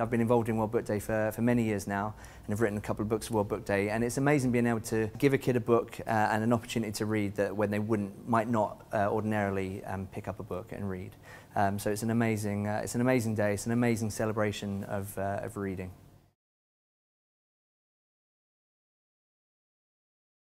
I've been involved in World Book Day for, for many years now and I've written a couple of books for World Book Day and it's amazing being able to give a kid a book uh, and an opportunity to read that when they wouldn't might not uh, ordinarily um, pick up a book and read. Um, so it's an amazing uh, it's an amazing day, it's an amazing celebration of, uh, of reading.